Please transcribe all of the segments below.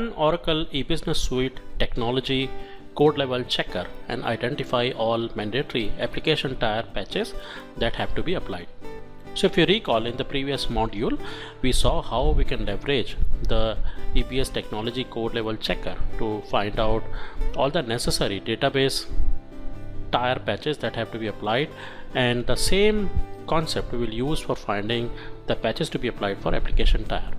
Run Oracle eBusiness Suite Technology code level checker and identify all mandatory application tier patches that have to be applied. So if you recall in the previous module, we saw how we can leverage the EBS technology code level checker to find out all the necessary database tier patches that have to be applied and the same concept we will use for finding the patches to be applied for application tier.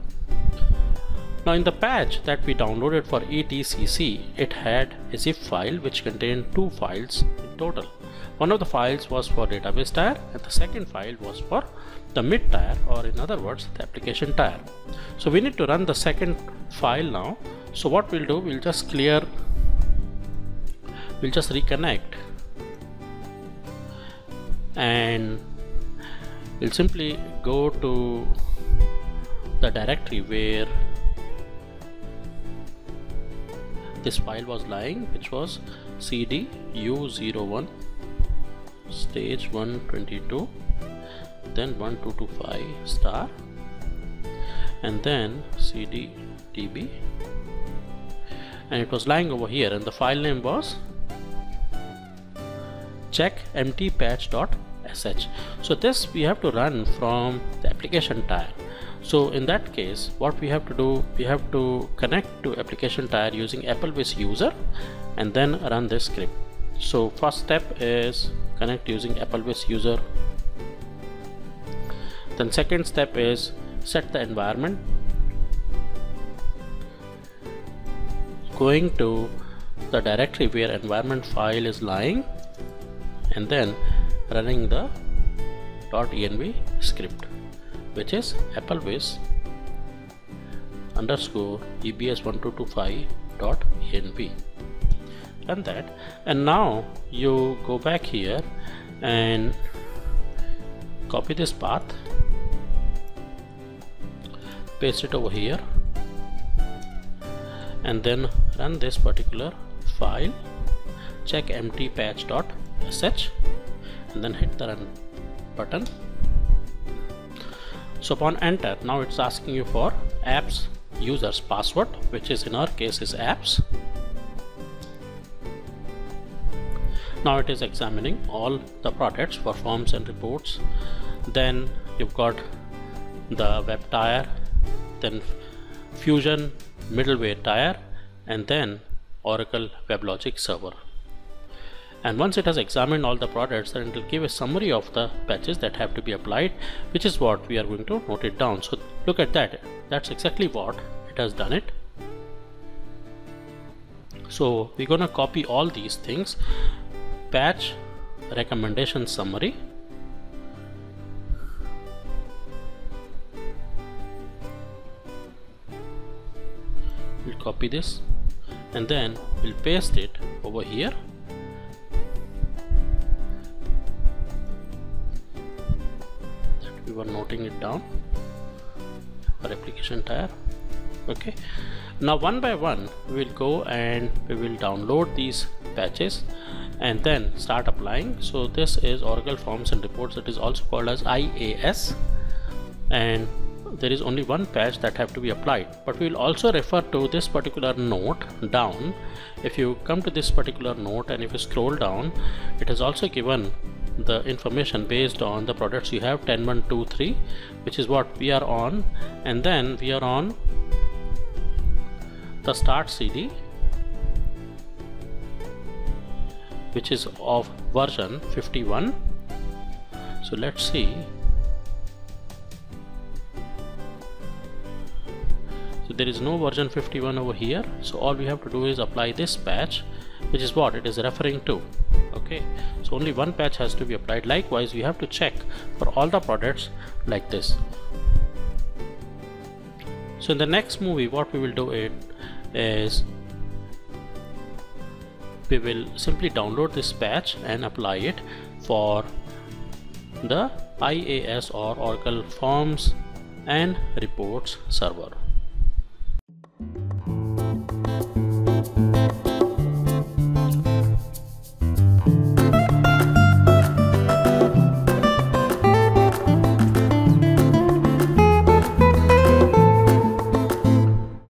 Now in the patch that we downloaded for ETCC, it had a zip file which contained two files in total. One of the files was for database tier and the second file was for the mid tier or in other words the application tier. So we need to run the second file now. So what we'll do, we'll just clear, we'll just reconnect and we'll simply go to the directory where this file was lying which was cd u01 stage 122 then 1225 star and then cd db and it was lying over here and the file name was check mtpatch.sh so this we have to run from the application tier so in that case what we have to do we have to connect to application tier using Apple Applebee's user and then run this script. So first step is connect using Apple Applebee's user. Then second step is set the environment. Going to the directory where environment file is lying and then running the .env script which is applebee's underscore ebs1225.env and that. And now you go back here and copy this path paste it over here and then run this particular file checkMTpatch.sh and then hit the run button so upon enter now it's asking you for apps users password which is in our case is apps. Now it is examining all the products for forms and reports. Then you've got the web tier then fusion middleware tier and then oracle weblogic server and once it has examined all the products then it will give a summary of the patches that have to be applied which is what we are going to note it down. So look at that. That's exactly what it has done it. So we're gonna copy all these things. Patch recommendation summary. We'll copy this and then we'll paste it over here we were noting it down. For application tier okay. Now one by one we will go and we will download these patches and then start applying. So this is Oracle Forms and Reports that is also called as IAS and there is only one patch that have to be applied. But we will also refer to this particular note down. If you come to this particular note and if you scroll down it is also given the information based on the products you have 10 1 2 3 which is what we are on. And then we are on the start CD which is of version 51 so let's see. So there is no version 51 over here. So all we have to do is apply this patch which is what it is referring to okay so only one patch has to be applied likewise we have to check for all the products like this so in the next movie what we will do it is we will simply download this patch and apply it for the IAS or Oracle Forms and Reports server.